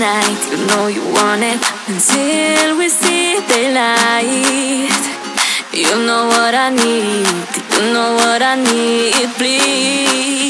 You know you want it until we see daylight. You know what I need. You know what I need, please.